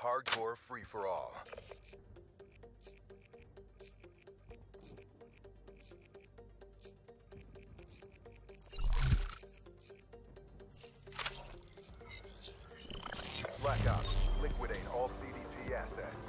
Hardcore free-for-all. Black Ops, liquidate all CDP assets.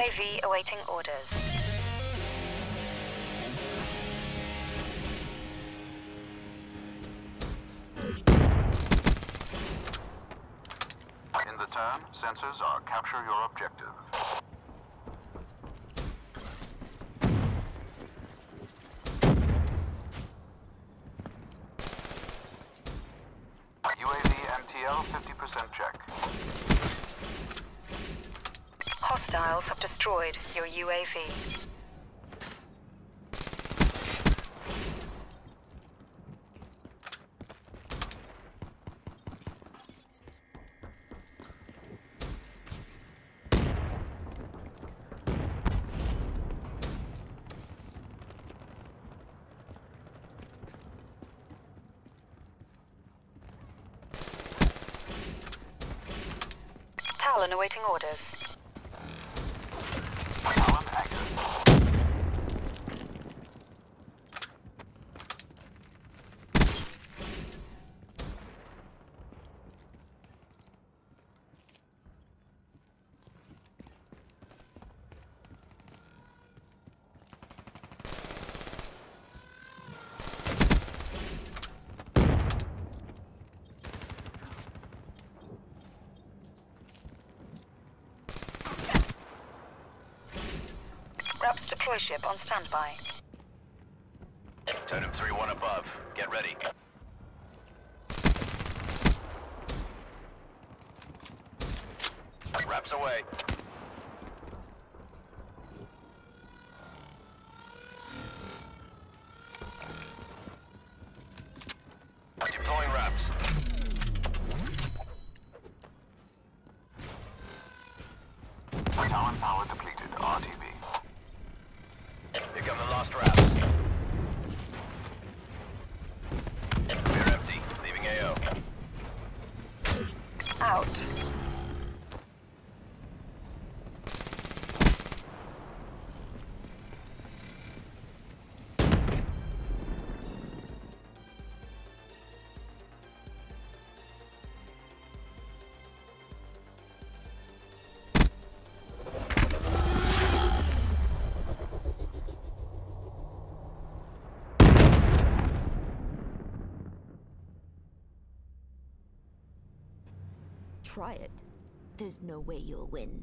UAV awaiting orders. In the turn, sensors are capture your objective. UAV MTL 50% check. Hostiles have destroyed your UAV. Talon awaiting orders. Talon active. Raps deploy ship on standby. Totem 3-1 above. Get ready. RAPS away. Deploying RAPS. Talon power depleted. RTB. Come the. We're empty. Leaving AO. Out. Try it. There's no way you'll win.